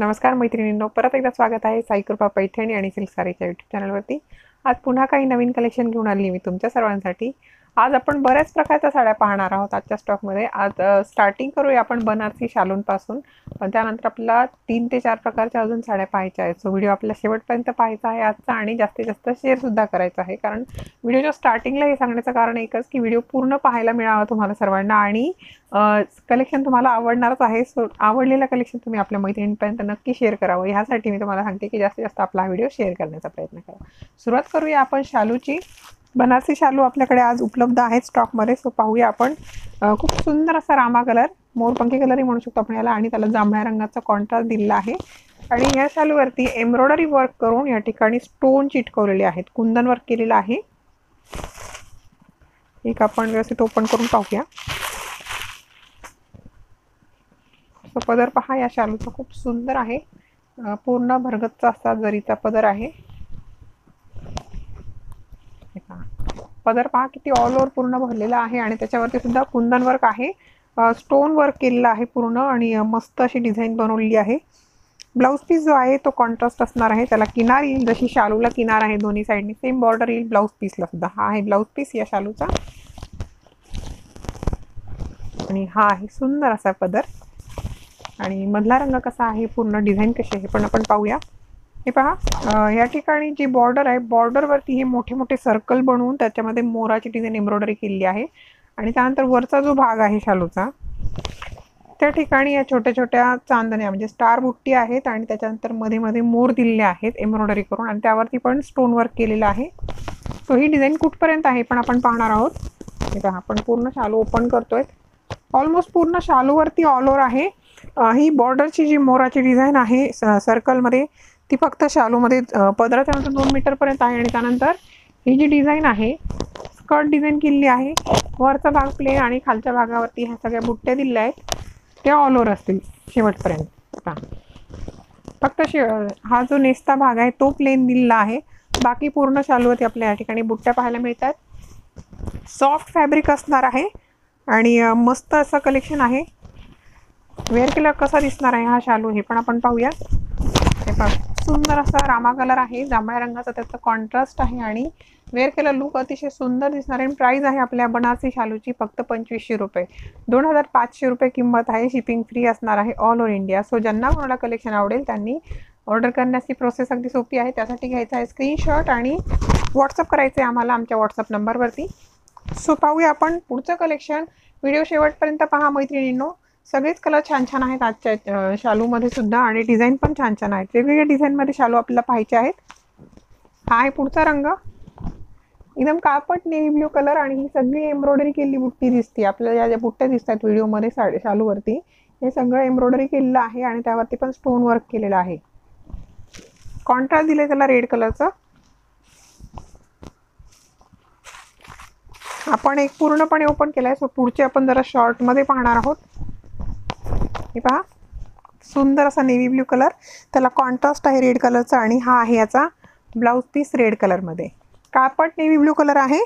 नमस्कार मैत्रिणींनो परत एकदा स्वागत आहे साईकृपा पैठणी आणि सिल्कसारीच्या यूट्यूब चॅनलवरती आज पुन्हा काही नवीन कलेक्शन घेऊन आली मी तुमच्या सर्वांसाठी. आज आपण बऱ्याच प्रकारच्या साड्या पाहणार आहोत आजच्या स्टॉकमध्ये. आज स्टार्टिंग करूया आपण बनारसी शालूंपासून पण त्यानंतर आपल्याला तीन ते चार प्रकारच्या अजून साड्या पाहायच्या आहेत. सो व्हिडिओ आपल्या शेवटपर्यंत पाहायचा आहे. आजचा आणि जास्तीत जास्त शेअरसुद्धा करायचा आहे. कारण व्हिडिओच्या स्टार्टिंगला हे सांगण्याचं कारण एकच की व्हिडिओ पूर्ण पाहायला मिळावा तुम्हाला सर्वांना. आणि कलेक्शन तुम्हाला आवडणारच आहे. सो आवडलेलं कलेक्शन तुम्ही आपल्या मैत्रिणीपर्यंत नक्की शेअर करावं. ह्यासाठी मी तुम्हाला सांगते की जास्तीत जास्त आपला हा व्हिडिओ शेअर करण्याचा प्रयत्न करा. सुरुवात करूया आपण शालूची. बनारसी शालू आपल्याकडे आज उपलब्ध आहेत स्टॉकमध्ये. सो पाहूया आपण. खूप सुंदर असा रामा कलर मोरपंखी कलरही म्हणू शकतो आपण याला आणि त्याला जांभळ्या रंगाचा कॉन्ट्रास्ट दिलेला आहे. आणि या शालूवरती एम्ब्रॉयडरी वर्क करून या ठिकाणी स्टोन चिटकवलेले आहेत. कुंदन वर्क केलेलं आहे. एक आपण व्यवस्थित ओपन करून पाहूया. सो पदर पहा या शालूचा खूप सुंदर आहे. पूर्ण भरगतचा असा जरीचा पदर आहे. पदर पहा किती ऑल ओव्हर पूर्ण भरलेला आहे आणि त्याच्यावरती सुद्धा कुंदन वर्क आहे. स्टोन वर्क केलेलं आहे पूर्ण आणि मस्त अशी डिझाईन बनवलेली आहे. ब्लाऊज पीस जो आहे तो कॉन्ट्रास्ट असणार आहे. त्याला किनार येईल जशी शालूला किनार आहे दोन्ही साईडनी सेम बॉर्डर येईल ब्लाऊज पीसला सुद्धा. हा आहे ब्लाऊज पीस या शालूचा. आणि हा आहे सुंदर असा पदर. आणि मधला रंग कसा आहे पूर्ण डिझाईन कशी आहे पण आपण पाहूया. हे पहा या ठिकाणी जी बॉर्डर आहे बॉर्डरवरती हे मोठे मोठे सर्कल बनवून त्याच्यामध्ये मोराची डिझाईन एम्ब्रॉयडरी केलेली आहे. आणि त्यानंतर वरचा जो भाग आहे शालूचा त्या ठिकाणी या छोट्या छोट्या चांदण्या म्हणजे स्टार बुट्टी आहेत आणि त्याच्यानंतरमध्ये मध्ये मोर दिलेले आहेत एम्ब्रॉयडरी करून आणि त्यावरती पण स्टोन वर्क केलेलं आहे. तो ही डिझाईन कुठपर्यंत आहे पण आपण पाहणार आहोत. हे पहा आपण पूर्ण शालू ओपन करतोय. ऑलमोस्ट पूर्ण शालूवरती ऑल ओव्हर आहे. ही बॉर्डरची जी मोराची डिझाईन आहे सर्कलमध्ये ती फक्त शालूमध्ये पदराच्या ते दोन मीटरपर्यंत आहे आणि त्यानंतर ही जी डिझाईन आहे स्कर्ट डिझाईन केलेली आहे. वरचा भाग प्लेन आणि खालच्या भागावरती ह्या सगळ्या बुट्ट्या दिलेल्या आहेत. त्या ऑल ओव्हर असतील शेवटपर्यंत. फक्त शे हा जो नेस्ता भाग आहे तो प्लेन दिलेला आहे. बाकी पूर्ण शालूवरती आपल्या या ठिकाणी बुट्ट्या पाहायला मिळतात. सॉफ्ट फॅब्रिक असणार आहे आणि मस्त असं कलेक्शन आहे. वेअर केल्यावर कसा दिसणार आहे हा शालू हे पण आपण पाहूया. हे पाहू. सुंदर असा रामा कलर आहे. जांभळ्या रंगाचा त्याचा कॉन्ट्रास्ट आहे आणि वेअर केलं लुक अतिशय सुंदर दिसणार आणि प्राईस आहे आपल्या बनारसी शालूची फक्त पंचवीसशे रुपये. दोन हजार पाचशे रुपये किंमत आहे. शिपिंग फ्री असणार आहे ऑल ओव्हर इंडिया सो ज्यांना कोणाला कलेक्शन आवडेल त्यांनी ऑर्डर करण्याची प्रोसेस अगदी सोपी आहे. त्यासाठी घ्यायचं आहे स्क्रीनशॉट आणि व्हॉट्सअप करायचं आहे आम्हाला आमच्या व्हॉट्सअप नंबरवरती सो पाहूया आपण पुढचं कलेक्शन व्हिडिओ शेवटपर्यंत पहा मैत्रिणींनो. सगळेच कलर छान छान आहेत आजच्या शालूमध्ये सुद्धा आणि डिझाईन पण छान छान आहेत. वेगवेगळ्या डिझाईनमध्ये शालू आपल्याला पाहायचे आहेत. हा आहे पुढचा रंग. एकदम कापट नेव्ही ब्ल्यू कलर आणि ही सगळी एम्ब्रॉयडरी केलेली बुट्टी दिसते. आपल्याला ज्या ज्या बुट्ट्या दिसतात व्हिडिओमध्ये साडे शालूवरती हे सगळं एम्ब्रॉयडरी केलेलं आहे आणि त्यावरती पण स्टोन वर्क केलेलं आहे. कॉन्ट्रास्ट दिले त्याला रेड कलरचं आपण एक पूर्णपणे ओपन केलं आहे सो पुढचे आपण जरा शॉर्टमध्ये पाहणार आहोत. हे पहा सुंदर असा नेव्ही ब्ल्यू कलर त्याला कॉन्ट्रास्ट आहे रेड कलरचा आणि हा आहे याचा ब्लाऊज पीस रेड कलरमध्ये कापट नेव्ही ब्ल्यू कलर आहे.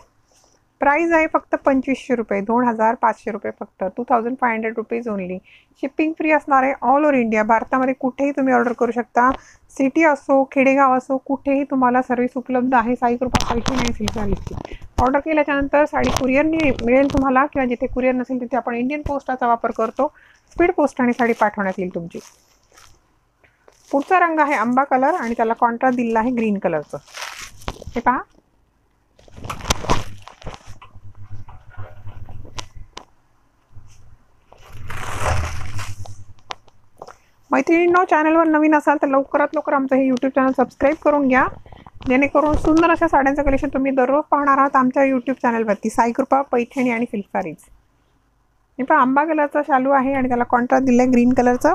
प्राईज आहे फक्त पंचवीसशे रुपये दोन हजार पाचशे रुपये फक्त. Two thousand five hundred rupees only shipping free असणार आहे ऑल ओव्हर इंडिया भारतामध्ये कुठेही तुम्ही ऑर्डर करू शकता. सिटी असो खेडेगाव असो कुठेही तुम्हाला सर्व्हिस उपलब्ध आहे. साई कृपा पैसे नाही सिल्क ऑर्डर केल्याच्यानंतर साडी कुरिअरनी मिळेल तुम्हाला किंवा जिथे कुरिअर नसेल तिथे आपण इंडियन पोस्टाचा वापर करतो. स्पीड पोस्टाने साडी पाठवण्यात येईल तुमची. पुढचा रंग आहे आंबा कलर आणि त्याला कॉन्ट्रास्ट दिलेला आहे ग्रीन कलरचं. हे पहा. मैत्रिणींनो चॅनलवर नवीन असाल तर लवकरात लवकर आमचं हे यूट्यूब चॅनल सबस्क्राईब करून घ्या. जेणेकरून सुंदर अशा साड्यांचं कलेक्शन तुम्ही दररोज पाहणार आहात आमच्या यूट्यूब चॅनलवरती साईकृपा पैठणी आणि सिल्क सारीज हे पण आंबा कलरचा शालू आहे आणि त्याला कॉन्ट्रास्ट दिला आहे ग्रीन कलरचा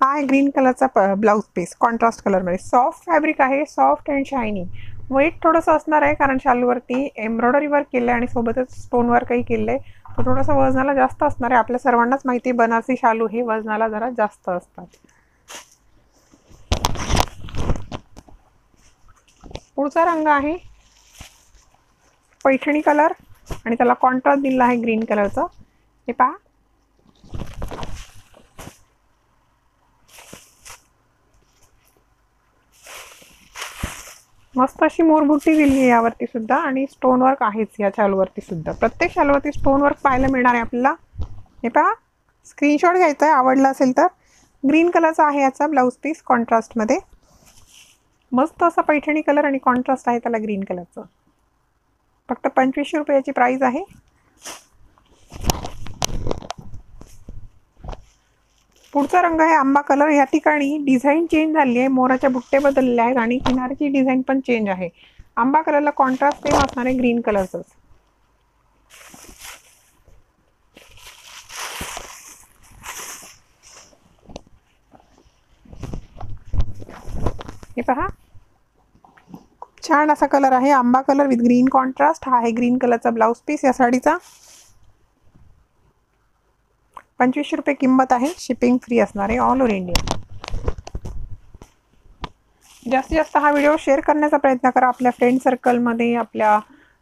हा आहे ग्रीन कलरचा प ब्लाऊज पीस कॉन्ट्रास्ट कलरमध्ये सॉफ्ट फॅब्रिक आहे सॉफ्ट अँड शायनी वेट थोडंसं असणार आहे कारण शालूवरती एम्ब्रॉयडरी वर्क केलं आहे आणि सोबतच स्टोन वर्कही केलं आहे तो थोडंसं वजनाला जास्त असणार आहे. आपल्या सर्वांनाच माहिती आहे बनारसी शालू हे वजनाला जरा जास्त असतात. पुढचा रंग आहे पैठणी कलर आणि त्याला कॉन्ट्रास्ट दिलेला आहे ग्रीन कलरचं हे पहा. मस्त अशी मोरभुट्टी दिली आहे यावरती सुद्धा आणि स्टोन वर्क आहेच या शालवरती सुद्धा. प्रत्येक शालवरती स्टोन वर्क पाहायला मिळणार आहे आपल्याला. हे पहा. स्क्रीनशॉट घ्यायचा आहे. आवडला असेल तर. ग्रीन कलरचा आहे याचा ब्लाऊज पीस कॉन्ट्रास्टमध्ये मस्त असा पैठणी कलर आणि कॉन्ट्रास्ट आहे त्याला ग्रीन कलरचं फक्त पंचवीसशे रुपयाची प्राईज आहे. पुढचा रंग आहे आंबा कलर या ठिकाणी डिझाईन चेंज झाली आहे. मोराच्या बुट्टे बदलले आहेत आणि किनारची डिझाईन पण चेंज आहे. आंबा कलरला कॉन्ट्रास्ट सेम असणार आहे ग्रीन कलरचंच हे पहा. छान असा कलर आहे. आंबा कलर विथ ग्रीन कॉन्ट्रास्ट हा आहे ग्रीन कलरचा ब्लाऊज पीस या साडीचा. पंचवीसशे रुपये किंमत आहे. शिपिंग फ्री असणार आहे ऑल ओव्हर इंडिया जास्तीत जास्त हा व्हिडिओ शेअर करण्याचा प्रयत्न करा. आपल्या फ्रेंड सर्कलमध्ये आपल्या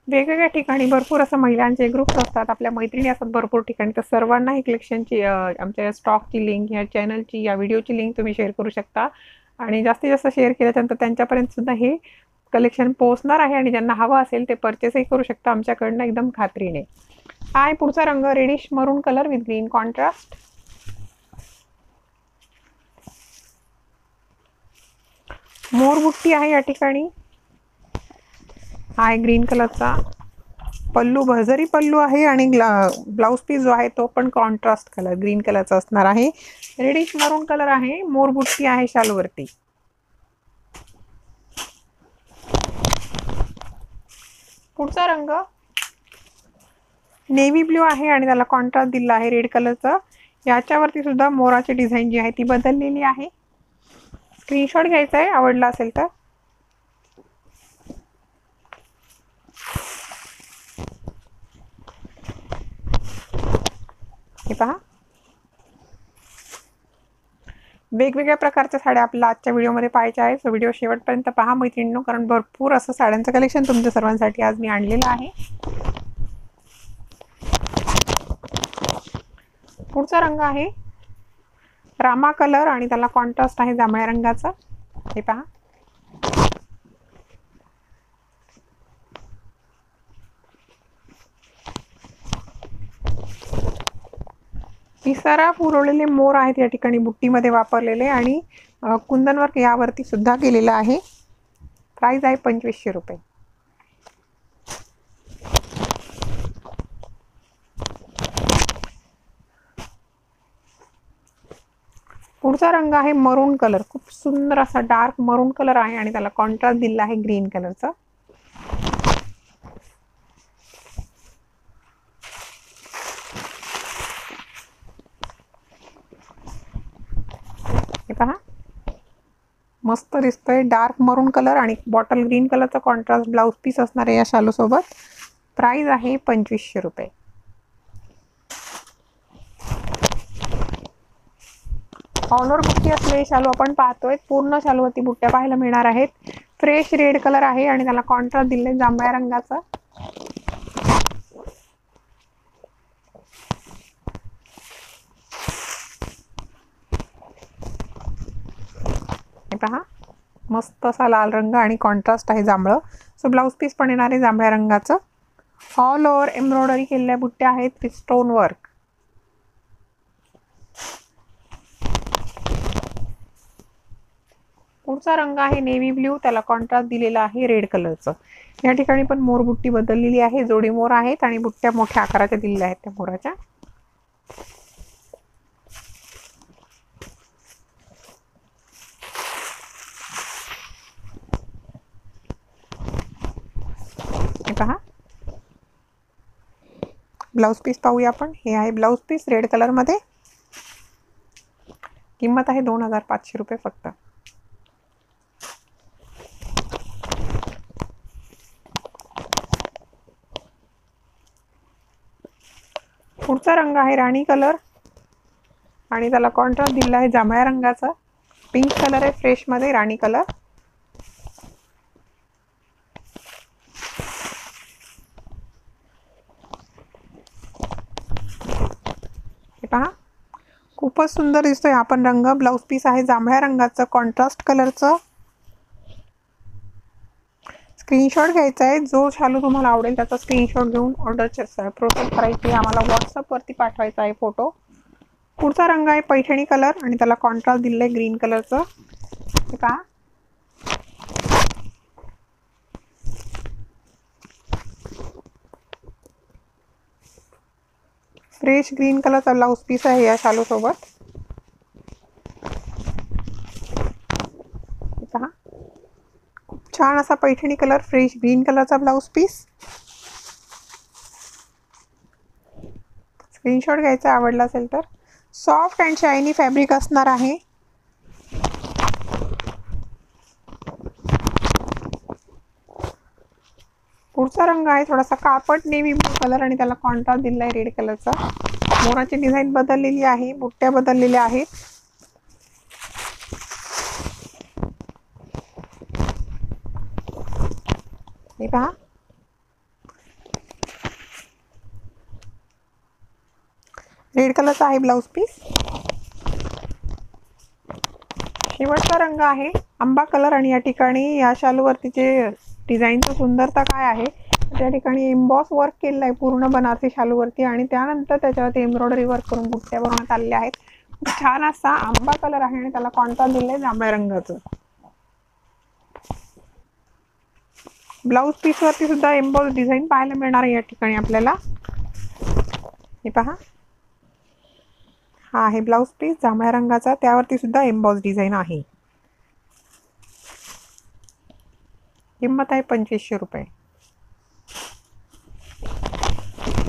वेगवेगळ्या ठिकाणी भरपूर असं महिलांचे ग्रुप्स असतात. आपल्या मैत्रिणी असतात भरपूर ठिकाणी. तर सर्वांना ही कलेक्शनची आमच्या स्टॉकची लिंक या चॅनलची या व्हिडिओची लिंक तुम्ही शेअर करू शकता. आणि जास्तीत जास्त शेअर केल्याच्यानंतर त्यांच्यापर्यंत सुद्धा हे कलेक्शन पोहोचणार आहे आणि ज्यांना हवं असेल ते परचेसही करू शकता आमच्याकडनं एकदम खात्रीने. आहे पुढचा रंग? Reddish maroon colour with green contrast मोरबुट्टी आहे या ठिकाणी. आहे ग्रीन कलरचा पल्लू भजरी पल्लू आहे आणि ब्लाऊज पीस जो आहे तो पण कॉन्ट्रास्ट कलर ग्रीन कलरचा असणार आहे. रेडिश मरून कलर आहे. मोरबुट्टी आहे शालूवरती. पुढचा रंग? नेव्ही ब्ल्यू आहे आणि त्याला कॉन्ट्रास्ट दिला आहे रेड कलरचा याच्यावरती सुद्धा मोराची डिझाईन जी आहे ती बदललेली आहे. स्क्रीनशॉट घ्यायचा आहे आवडला असेल तर हे पहा वेगवेगळ्या प्रकारच्या साड्या आपल्याला आजच्या व्हिडिओमध्ये पाहायच्या आहेत. सो व्हिडिओ शेवटपर्यंत पहा मैत्रिणींनो कारण भरपूर असं साड्यांचं कलेक्शन तुमच्या सर्वांसाठी आज मी आणलेलं आहे. पुढचा रंग आहे रामा कलर आणि त्याला कॉन्ट्रास्ट आहे जांभळ्या रंगाचा. हे पहा. पिसारा पुरवलेले मोर आहेत या ठिकाणी बुट्टीमध्ये वापरलेले आणि कुंदनवर्क यावरती सुद्धा केलेलं आहे. प्राईज आहे पंचवीसशे रुपये. पुढचा रंग आहे मरून कलर. खूप सुंदर असा डार्क मरून कलर आहे आणि त्याला कॉन्ट्रास्ट दिला आहे ग्रीन कलरचा हे पहा मस्त दिसतोय. डार्क मरून कलर आणि बॉटल ग्रीन कलरचा कॉन्ट्रास्ट ब्लाऊज पीस असणार आहे या शालूसोबत प्राईज आहे पंचवीसशे रुपये. ऑनर बुट्टी असलेली शालू आपण पाहतोय. पूर्ण शालूवरती बुट्ट्या पाहायला मिळणार आहेत. फ्रेश रेड कलर आहे आणि त्याला कॉन्ट्रास्ट दिले जांभळ्या रंगाचा. पहा मस्त असा लाल रंग आणि कॉन्ट्रास्ट आहे जांभळं. सो ब्लाऊज पीस पण येणार आहे जांभळ्या रंगाचं. ऑल ओव्हर एम्ब्रॉयडरी केलेल्या बुट्ट्या आहेत विथ स्टोन वर्क पुढचा रंग आहे नेव्ही ब्ल्यू त्याला कॉन्ट्रास्ट दिलेला आहे रेड कलरचं या ठिकाणी पण मोर बुट्टी बदललेली आहे. जोडी मोर आहेत आणि बुट्ट्या मोठ्या आकाराच्या दिलेल्या आहेत त्या मोराच्या हे पहा ब्लाऊज पीस पाहूया आपण. हे आहे ब्लाऊज पीस रेड कलरमध्ये. किंमत आहे दोन हजार पाचशे रुपये फक्त. पुढचा रंग आहे राणी कलर. आणि त्याला कॉन्ट्रास्ट दिला आहे जांभळ्या रंगाचा. पिंक कलर आहे फ्रेशमध्ये राणी कलर हे पहा खूपच सुंदर दिसतोय हा पण रंग. ब्लाऊज पीस आहे जांभळ्या रंगाचं कॉन्ट्रास्ट कलरचं स्क्रीनशॉट घ्यायचा आहे जो शालू तुम्हाला आवडेल त्याचा स्क्रीनशॉट घेऊन ऑर्डर प्रोसेस करायची आहे. आम्हाला व्हॉट्सअपवरती पाठवायचा आहे फोटो पुढचा रंग आहे पैठणी कलर आणि त्याला कॉन्ट्रास्ट दिलेलं आहे ग्रीन कलरचं का फ्रेश ग्रीन कलरचा ब्लाऊज पीस आहे या शालू सोबत पहा खूप छान असा पैठणी कलर फ्रेश ग्रीन कलरचा ब्लाऊज पीस स्क्रीनशॉट घ्यायचा आवडला असेल तर. सॉफ्ट अँड शायनी फॅब्रिक असणार आहे. पुढचा रंग आहे थोडासा कापड नेव्ही ब्लू कलर आणि त्याला कॉन्ट्रास्ट दिला आहे रेड कलरचा मोराची डिझाईन बदललेली आहे बुट्ट्या बदललेल्या आहेत. हे पहा रेड कलरचा आहे ब्लाऊज पीस शेवटचा रंग आहे आंबा कलर आणि या ठिकाणी या शालूवरती जे डिझाईनचं सुंदरता काय आहे त्या ठिकाणी एम्बॉस वर्क केलेलं आहे पूर्ण बनारसी शालूवरती आणि त्यानंतर त्याच्यावरती एम्ब्रॉयडरी वर्क करून बुट्ट्या बनवण्यात आलेल्या आहेत छान असा आंबा कलर आहे आणि त्याला कॉन्ट्रास्ट दिलं आहे जांभळ्या रंगाचं ब्लाऊज पीसवरती सुद्धा एम्बॉज डिझाईन पाहायला मिळणार आहे या ठिकाणी आपल्याला. हे पहा. हा आहे ब्लाऊज पीस जांभळ्या रंगाचा. त्यावरती सुद्धा एम्बॉज डिझाईन आहे. किंमत आहे पंचवीसशे रुपये.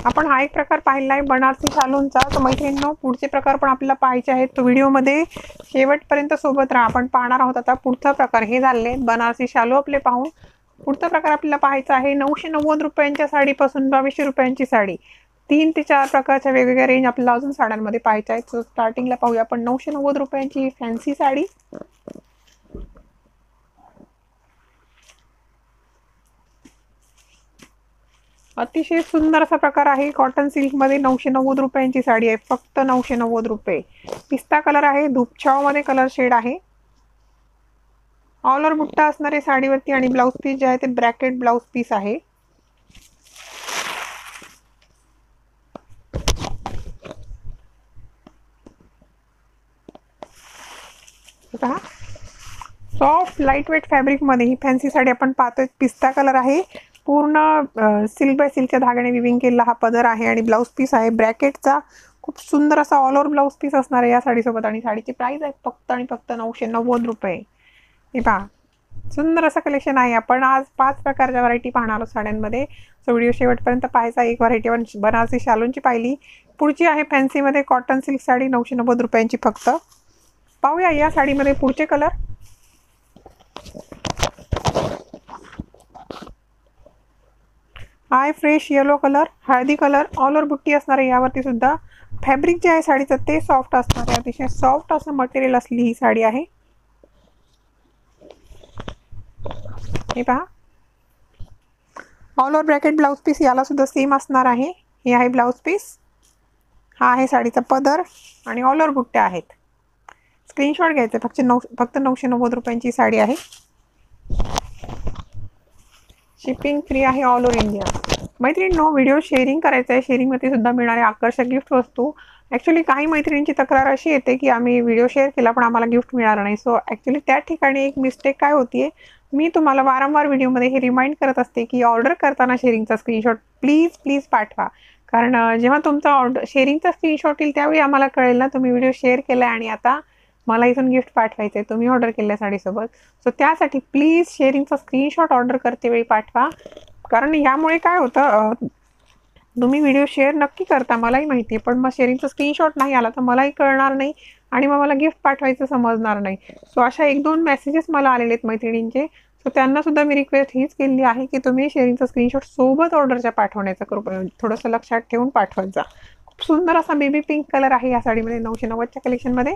आपण हा एक प्रकार पाहिला आहे बनारसी शालूंचा. तर मैत्रिणींनो पुढचे प्रकार पण आपल्याला पाहायचे आहेत. तो व्हिडिओमध्ये शेवटपर्यंत सोबत राहा. आपण पाहणार आहोत आता पुढचा प्रकार. हे झाले बनारसी शालू आपले पाहून. पुढचा प्रकार आपल्याला पाहायचा आहे. नऊशे नव्वद रुपयांच्या साडीपासून बावीसशे रुपयांची साडी. तीन ते चार प्रकारच्या वेगवेगळ्या रेंज आपल्याला अजून साड्यांमध्ये पाहायच्या आहेत. सो स्टार्टिंगला पाहूया आपण. नऊशे नव्वद रुपयांची फॅन्सी साडी. अतिशय सुंदर असा प्रकार आहे. कॉटन सिल्कमध्ये नऊशे नव्वद रुपयांची साडी आहे. फक्त नऊशे नव्वद रुपये. पिस्ता कलर आहे. धूपछावमध्ये कलर शेड आहे. ऑल ओव्हर बुट्टा असणारे साडीवरती आणि ब्लाऊज पीस जे आहे ते ब्रॅकेट ब्लाऊज पीस आहे. सॉफ्ट लाइट वेट फॅब्रिकमध्ये ही फॅन्सी साडी आपण पाहतोय. पिस्ता कलर आहे. पूर्ण सिल्क बाय सिल्कच्या धाग्याने विविंग केलेला हा पदर आहे आणि ब्लाऊज पीस आहे. ब्रॅकेटचा खूप सुंदर असा ऑल ओव्हर ब्लाऊज पीस असणार आहे या साडीसोबत आणि साडीची प्राईस आहे फक्त आणि फक्त नऊशे नव्वद रुपये. हे पहा सुंदर असं कलेक्शन आहे. आपण आज पाच प्रकारच्या व्हरायटी पाहणार आहोत साड्यांमध्ये. सो व्हिडिओ शेवटपर्यंत पाहायचा एक व्हरायटी आपण बनारसी शालूंची पाहिली. पुढची आहे फॅन्सीमध्ये कॉटन सिल्क साडी नऊशे नव्वद रुपयांची फक्त. पाहूया या साडीमध्ये पुढचे कलर आय फ्रेश येलो कलर हळदी कलर ऑल ओव्हर बुट्टी असणार आहे यावरती सुद्धा. फॅब्रिक जे आहे साडीचं ते सॉफ्ट असणार आहे. अतिशय सॉफ्ट असं मटेरियल असली ही साडी आहे. हे पहा. All over bracket blouse piece याला सुद्धा सेम असणार आहे. हे आहे ब्लाऊज पीस हा आहे साडीचा पदर आणि ऑल ओवर बुट्ट्या आहेत. स्क्रीनशॉट घ्यायचं. फक्त नऊ फक्त नऊशे नव्वद रुपयांची साडी आहे. शिपिंग फ्री आहे ऑल ओव्हर इंडिया मैत्रिणींनो व्हिडिओ शेअरिंग करायचं आहे शेअरिंगमध्ये सुद्धा मिळणारे आकर्षक गिफ्ट वस्तू. ॲक्च्युली काही मैत्रिणींची तक्रार अशी येते की आम्ही व्हिडिओ शेअर केला पण आम्हाला गिफ्ट मिळालं नाही. सो ॲक्च्युली त्या ठिकाणी एक मिस्टेक काय होती मी तुम्हाला वारंवार व्हिडिओमध्ये हे रिमाइंड करत असते की ऑर्डर करताना शेअरिंगचा स्क्रीनशॉट प्लीज प्लीज पाठवा. कारण जेव्हा तुमचा ऑर्डर शेअरिंगचा स्क्रीनशॉट येईल त्यावेळी आम्हाला कळेल ना तुम्ही व्हिडिओ शेअर केला आहे आणि आता मला इथून गिफ्ट पाठवायचं आहे तुम्ही ऑर्डर केल्या साडीसोबत सो त्यासाठी प्लीज शेअरिंगचा स्क्रीनशॉट ऑर्डर करते वेळी पाठवा. कारण यामुळे काय होतं तुम्ही व्हिडिओ शेअर नक्की करता मलाही माहिती आहे पण मग शेअरिंगचा स्क्रीनशॉट नाही आला तर मलाही कळणार नाही. आणि मग मला गिफ्ट पाठवायचं समजणार नाही. सो अशा एक दोन मेसेजेस मला आलेले आहेत मैत्रिणींचे. सो त्यांना सुद्धा मी रिक्वेस्ट हीच केली आहे की तुम्ही शेअरिंगचा स्क्रीनशॉट सोबत ऑर्डरच्या पाठवण्याचा कृपया थोडंसं लक्षात ठेवून पाठवत जा. खूप सुंदर असा बेबी पिंक कलर आहे या साडीमध्ये नऊशे नव्वदच्या कलेक्शनमध्ये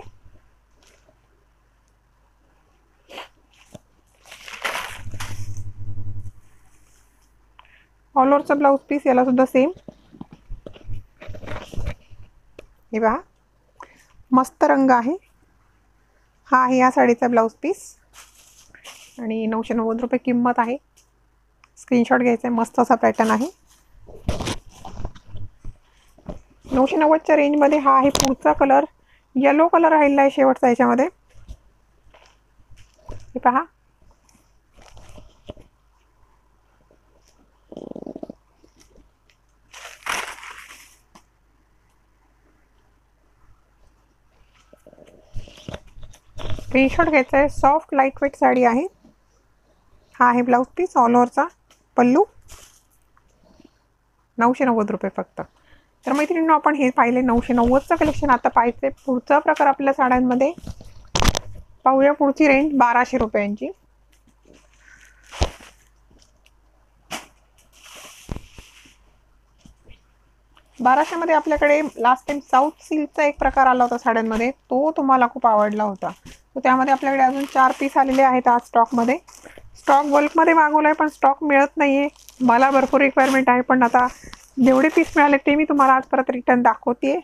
ऑल ओव्हरचा ब्लाऊज पीस याला सुद्धा सेम हे बघा. मस्त रंग आहे. हा आहे या साडीचा ब्लाऊज पीस. आणि नऊशे नव्वद रुपये किंमत आहे. स्क्रीनशॉट घ्यायचा आहे मस्त असा पॅटर्न आहे. नऊशे नव्वदच्या रेंजमध्ये हा आहे पुढचा कलर येलो कलर राहिला आहे शेवटचा याच्यामध्ये. हे पहा. स्क्रीनशॉट घ्यायचा आहे. सॉफ्ट लाइट वेट साडी आहे. हा आहे ब्लाऊज पीस ऑल ओव्हरचा पल्लू. नऊशे नव्वद रुपये फक्त. तर मैत्रिणींनो आपण हे पाहिले नऊशे नव्वदचं कलेक्शन आता पाहिजे पुढचा प्रकार आपल्या साड्यांमध्ये. पाहूया पुढची रेंज बाराशे रुपयांची. बाराशेमध्ये आपल्याकडे लास्ट टाइम साऊथ सिल्कचा एक प्रकार आला होता साड्यांमध्ये. तो तुम्हाला खूप आवडला होता. त्यामध्ये आपल्याकडे अजून चार पीस आलेले आहेत आज स्टॉकमध्ये स्टॉक बल्कमध्ये मागवला आहे पण स्टॉक मिळत नाही आहे मला भरपूर रिक्वायरमेंट आहे पण आता जेवढे पीस मिळाले ते मी तुम्हाला आज परत रिटर्न दाखवते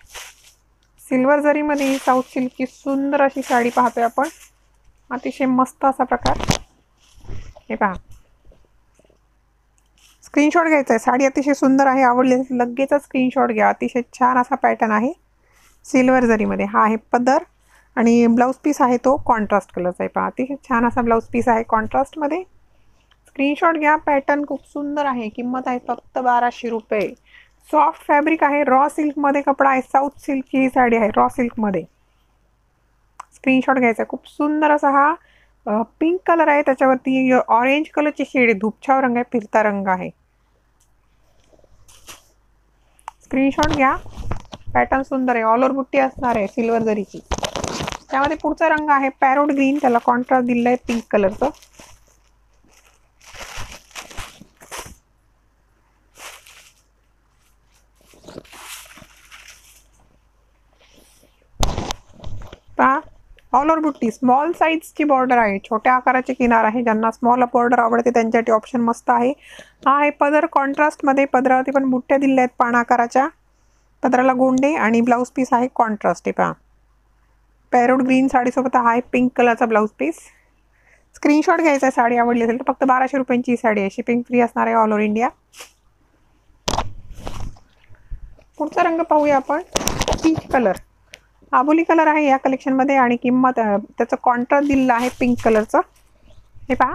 सिल्वर जरीमध्ये ही साऊथ सिल्कची सुंदर अशी साडी पाहतोय आपण. अतिशय मस्त असा प्रकार. हे पहा. स्क्रीनशॉट घ्यायचा आहे साडी अतिशय सुंदर आहे आवडली लगेचच स्क्रीनशॉट घ्या. अतिशय छान असा पॅटर्न आहे. सिल्वर जरीमध्ये. हा आहे पदर. आणि ब्लाऊज पीस आहे तो कॉन्ट्रास्ट कलरचा आहे. पहा अतिशय छान असा ब्लाऊज पीस आहे कॉन्ट्रास्टमध्ये स्क्रीनशॉट घ्या पॅटर्न खूप सुंदर आहे. किंमत आहे फक्त बाराशे रुपये. सॉफ्ट फॅब्रिक आहे रॉ सिल्कमध्ये कपडा आहे साऊथ सिल्कची ही साडी आहे रॉ सिल्कमध्ये स्क्रीनशॉट घ्यायचा आहे. खूप सुंदर असा हा पिंक कलर आहे. त्याच्यावरती ऑरेंज कलरची शेड आहे. धुपछाव रंग आहे फिरता रंग आहे. स्क्रीनशॉट घ्या. पॅटर्न सुंदर आहे. ऑल ओव्हर बुट्टी असणार आहे सिल्वर जरीची. त्यामध्ये पुढचा रंग आहे पॅरोट ग्रीन. त्याला कॉन्ट्रास्ट दिलेला आहे पिंक कलरचं पहा ऑल ओव्हर बुट्टी स्मॉल साईजची बॉर्डर आहे. छोट्या आकाराचे किनार आहे. ज्यांना स्मॉल बॉर्डर आवडते त्यांच्यासाठी ऑप्शन मस्त आहे. हा आहे पदर. कॉन्ट्रास्टमध्ये पदरावरती पण बुट्ट्या दिल्या आहेत पान आकाराच्या. पदराला गोंडे आणि ब्लाऊज पीस आहे. कॉन्ट्रास्ट आहे पहा. पॅरोड ग्रीन साडीसोबत आहे पिंक कलरचा ब्लाऊज पीस. स्क्रीनशॉट घ्यायचा आहे साडी आवडली असेल तर फक्त बाराशे रुपयांची ही साडी आहे. शिपिंग फ्री असणार आहे ऑल ओव्हर इंडिया पुढचा रंग पाहूया आपण. पीच कलर आबोली कलर आहे या कलेक्शनमध्ये आणि किंमत त्याचं कॉन्ट्रास्ट दिलेलं आहे पिंक कलरचं हे पहा.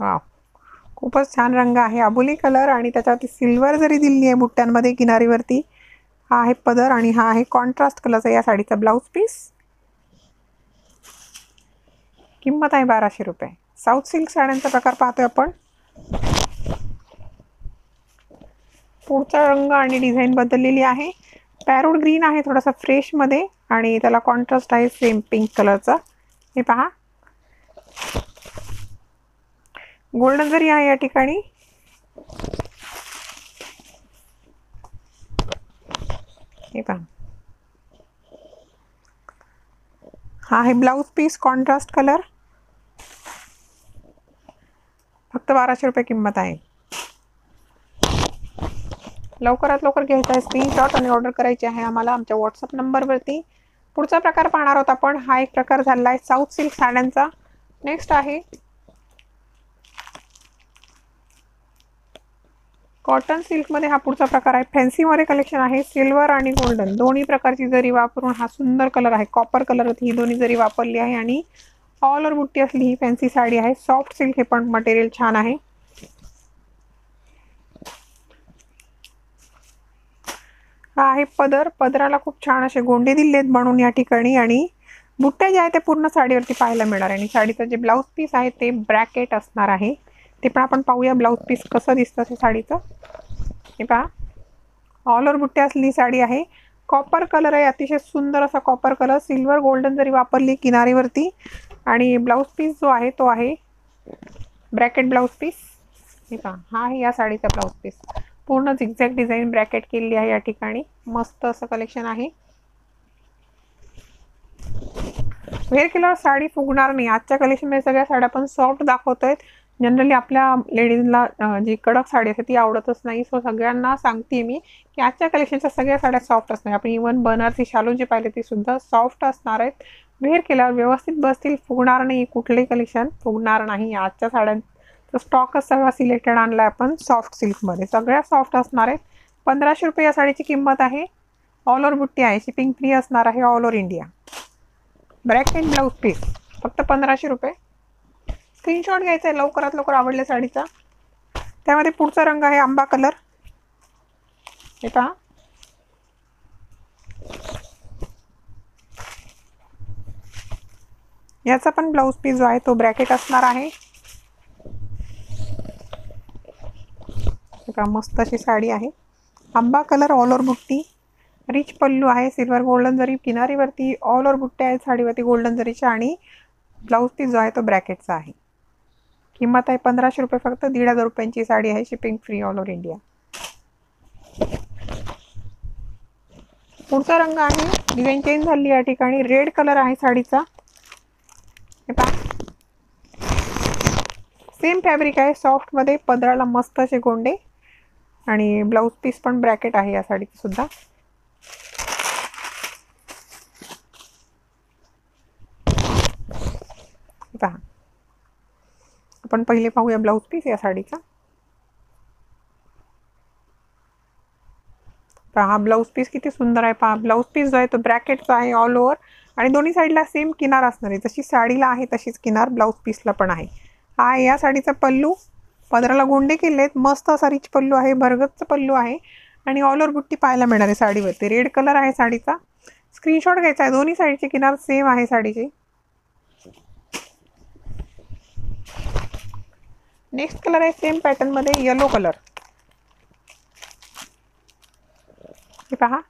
वा खूपच छान रंग आहे. अबोली कलर आणि त्याच्यावरती सिल्वर जरी दिली आहे बुट्ट्यांमध्ये किनारीवरती हा आहे पदर आणि हा आहे कॉन्ट्रास्ट कलरचा या साडीचा ब्लाऊज पीस किंमत आहे बाराशे रुपये. साऊथ सिल्क साड्यांचा प्रकार पाहतोय आपण. पुढचा रंग आणि डिझाईन बदललेली आहे. पॅरोड ग्रीन आहे थोडासा फ्रेशमध्ये आणि त्याला कॉन्ट्रास्ट आहे सेम पिंक कलरचा हे पहा. गोल्डन आहे या ठिकाणी? हे पहा. हा आहे ब्लाऊज पीस कॉन्ट्रास्ट कलर फक्त बाराशे रुपये किंमत आहे. लवकरात लवकर घ्यायचा आहे स्क्रीनशॉट आणि ऑर्डर करायची आहे आम्हाला आमच्या व्हॉट्सअप नंबरवरती पुढचा प्रकार पाहणार आहोत आपण. हा एक प्रकार झाला आहे साऊथ सिल्क साड्यांचा. नेक्स्ट आहे कॉटन सिल्कमध्ये हा पुढचा प्रकार आहे. फॅन्सीमध्ये कलेक्शन आहे. सिल्वर आणि गोल्डन दोन्ही प्रकारची जरी वापरून हा सुंदर कलर आहे. कॉपर कलर ही दोन्ही जरी वापरली आहे आणि ऑल ओवर बुट्टी असली ही फॅन्सी साडी आहे. सॉफ्ट सिल्क हे पण मटेरियल छान आहे. हा आहे पदर. पदराला खूप छान असे गोंडे दिले आहेत म्हणून या ठिकाणी आणि बुट्ट्या जे आहे ते पूर्ण साडीवरती पाहायला मिळणार आहे. आणि साडीचं जे ब्लाऊज पीस आहे ते ब्रॅकेट असणार आहे. ते पण आपण पाहूया ब्लाऊज पीस कसं दिसतं ते साडीचं. हे पहा. ऑल ओव्हर बुट्ट्या असली साडी आहे. कॉपर कलर आहे. अतिशय सुंदर असा कॉपर कलर सिल्वर गोल्डन जरी वापरली किनारीवरती. आणि ब्लाऊज पीस जो आहे तो आहे ब्रॅकेट ब्लाऊज पीस हे पहा. हा आहे या साडीचा ब्लाऊज पीस पूर्ण झिगझॅग डिझाईन ब्रॅकेट केलेली आहे या ठिकाणी. मस्त असं कलेक्शन आहे. वेअर केल्यावर साडी फुगणार नाही. आजच्या कलेक्शनमध्ये सगळ्या साड्या पण सॉफ्ट दाखवतोय. जनरली आपल्या लेडीजला जी कडक साडी असते ती आवडतच नाही. सो सगळ्यांना सांगते मी की आजच्या कलेक्शनच्या सगळ्या साड्या सॉफ्ट असणार आपण इवन बनारसी शालू जे पाहिले ती सुद्धा सॉफ्ट असणार आहेत. वेअर केल्यावर व्यवस्थित बसतील फुगणार नाही कुठलंही कलेक्शन फुगणार नाही. आजच्या साड्यांचा स्टॉकच सगळा सिलेक्टेड आणला आपण सॉफ्ट सिल्कमध्ये सगळ्या सॉफ्ट असणार आहेत. पंधराशे रुपये या साडीची किंमत आहे. ऑल ओव्हर बुट्टी आहे. शिपिंग फ्री असणार आहे ऑल ओव्हर इंडिया ब्रॅक अँड ब्लाऊज पीस फक्त पंधराशे रुपये. स्क्रीनशॉट घ्यायचा आहे लवकरात लवकर आवडल्या साडीचा. त्यामध्ये पुढचा रंग आहे आंबा कलर. हे पहा. याचा पण ब्लाऊज पीस जो आहे तो ब्रॅकेट असणार आहे. मस्त अशी साडी आहे. आंबा कलर ऑल ओवर बुट्टी. रिच पल्लू आहे सिल्वर गोल्डन जरी किनारीवरती ऑल ओवर बुट्टे आहेत साडीवरती गोल्डन जरीच्या आणि ब्लाऊज पीस जो आहे तो ब्रॅकेटचा आहे. किंमत आहे पंधराशे रुपये फक्त दीड हजार रुपयांची साडी आहे shipping free all over India पुढचा रंग आहे डिझाईन चेंज झाली या ठिकाणी. रेड कलर आहे साडीचा. हे पहा. सेम फॅब्रिक आहे सॉफ्टमध्ये पदराला मस्त असे गोंडे. आणि ब्लाऊज पीस पण ब्रॅकेट आहे या साडीचं सुद्धा. पहा. आपण पहिले पाहूया ब्लाऊज पीस या साडीचा. पहा हा ब्लाऊज पीस किती सुंदर आहे. पहा ब्लाऊज पीस जो आहे तो ब्रॅकेटचा आहे ऑल ओव्हर आणि दोन्ही साईडला सेम किनार असणार आहे. जशी साडीला आहे तशीच किनार ब्लाऊज पीसला पण आहे. हा या साडीचा पल्लू. पदराला गोंडे केले आहेत मस्त असा रिच पल्लू आहे भरगतचं पल्लू आहे. आणि ऑल ओव्हर बुट्टी पाहायला मिळणार आहे साडीवरती. रेड कलर आहे साडीचा. स्क्रीनशॉट घ्यायचा आहे. दोन्ही साईडचे किनार सेम आहे साडीचे. नेक्स्ट कलर आहे सेम पॅटर्नमध्ये येलो कलर हे पहा.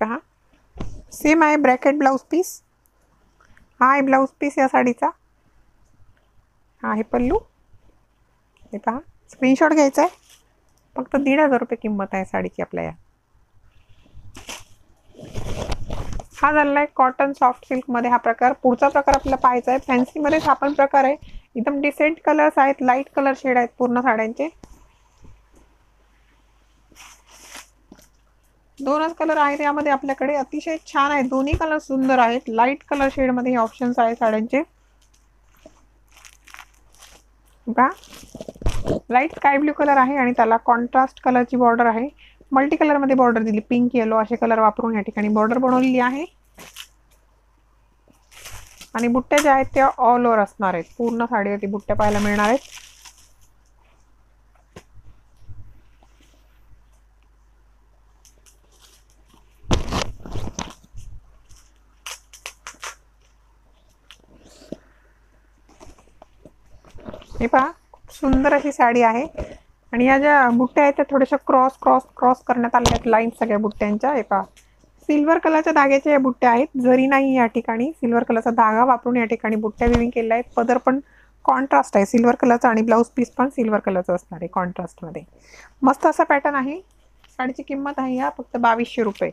पहा. सेम आहे ब्रॅकेट ब्लाऊज पीस हा आहे ब्लाऊज पीस या साडीचा. हा आहे पल्लू. हे पहा. स्क्रीनशॉट घ्यायचा आहे. फक्त दीड हजार रुपये किंमत आहे साडीची आपल्या या. हा झालेला आहे कॉटन सॉफ्ट सिल्कमध्ये हा प्रकार. पुढचा प्रकार आपल्याला पाहायचा आहे. फॅन्सीमध्येच हा पण प्रकार आहे. एकदम डिसेंट कलर्स आहेत. लाइट कलर शेड आहेत पूर्ण साड्यांचे. दोनच कलर आहेत यामध्ये आपल्याकडे. अतिशय छान आहेत. दोन्ही कलर सुंदर आहेत. लाइट कलर शेडमध्ये हे ऑप्शन्स आहेत साड्यांचे. बघा. लाइट स्काय ब्ल्यू कलर आहे आणि त्याला कॉन्ट्रास्ट कलरची बॉर्डर आहे. मल्टी कलरमध्ये बॉर्डर दिली. पिंक येलो असे कलर वापरून या ठिकाणी बॉर्डर बनवलेली आहे. आणि बुट्ट्या ज्या आहेत त्या ऑल ओव्हर असणार आहेत. पूर्ण साडीवरती बुट्ट्या पाहायला मिळणार आहेत. हे पहा खूप सुंदर अशी साडी आहे. आणि या ज्या बुट्ट्या आहेत त्या थोड्याशा क्रॉस क्रॉस क्रॉस करण्यात आल्या आहेत लाईन सगळ्या बुट्ट्यांच्या. हे पहा. सिल्वर कलरच्या धाग्याच्या या बुट्ट्या आहेत. जरी नाही या ठिकाणी सिल्वर कलरचा धागा वापरून या ठिकाणी बुट्ट्या विविंग केल्या आहेत. पदर पण कॉन्ट्रास्ट आहे. सिल्वर कलरचा आणि ब्लाऊज पीस पण सिल्वर कलरचं असणार आहे कॉन्ट्रास्टमध्ये मस्त असा पॅटर्न आहे. साडीची किंमत आहे या फक्त बावीसशे रुपये.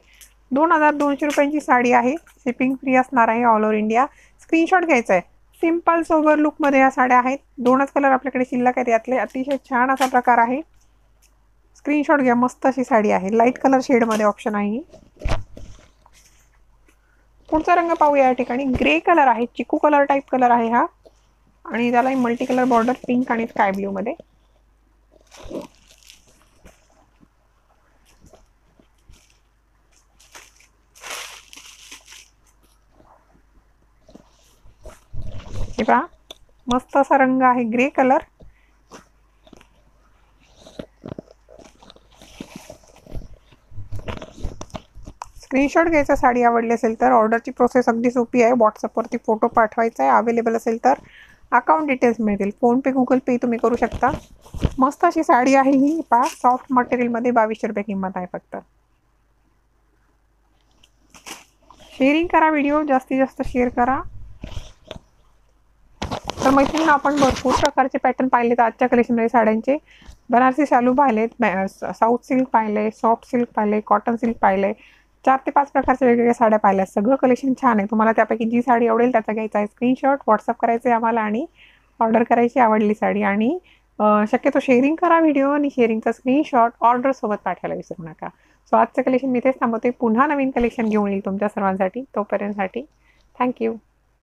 दोन हजार दोनशे रुपयांची साडी आहे. शिपिंग फ्री असणार आहे ऑल ओव्हर इंडिया स्क्रीनशॉट घ्यायचा आहे सिंपल सोबर लुकमध्ये या साड्या आहेत. दोनच कलर आपल्याकडे शिल्लक आहेत. यातले अतिशय छान असा प्रकार आहे. स्क्रीनशॉट घ्या मस्त अशी साडी आहे. लाइट कलर शेडमध्ये ऑप्शन आहे पुढचा रंग पाहूया या ठिकाणी. ग्रे कलर आहे. चिकू कलर टाईप कलर आहे हा. आणि त्याला मल्टी कलर बॉर्डर पिंक आणि स्काय ब्ल्यूमध्ये हे पहा. मस्त असा रंग आहे ग्रे कलर. स्क्रीनशॉट घ्यायचा साडी आवडली असेल तर. ऑर्डरची प्रोसेस अगदी सोपी आहे. व्हॉट्सअपवरती फोटो पाठवायचा आहे. अवेलेबल असेल तर. अकाउंट डिटेल्स मिळतील. फोनपे गुगल पे तुम्ही करू शकता. मस्त अशी साडी आहे ही. पहा. सॉफ्ट मटेरियलमध्ये बावीसशे रुपये किंमत आहे फक्त. शेअरिंग करा व्हिडिओ जास्तीत जास्त शेअर करा. तर मैत्रिणींना आपण भरपूर प्रकारचे पॅटर्न पाहिले तर आजच्या कलेक्शनमध्ये साड्यांचे. बनारसी शालू पाहिलेत साऊथ सिल्क पाहिले सॉफ्ट सिल्क पाहिले कॉटन सिल्क पाहिले. चार ते पाच प्रकारच्या वेगवेगळ्या साड्या पाहिल्या. सगळं कलेक्शन छान आहे. तुम्हाला त्यापैकी जी साडी आवडेल त्याचा घ्यायचा आहे स्क्रीनशॉट व्हॉट्सअप करायचं आहे आम्हाला आणि ऑर्डर करायची आवडली साडी. आणि शक्यतो शेअरिंग करा व्हिडिओ आणि शेअरिंगचा स्क्रीनशॉट ऑर्डरसोबत पाठवायला विसरू नका. सो आजचं कलेक्शन मी तेच थांबवते. पुन्हा नवीन कलेक्शन घेऊन येईल तुमच्या सर्वांसाठी. तोपर्यंतसाठी थँक्यू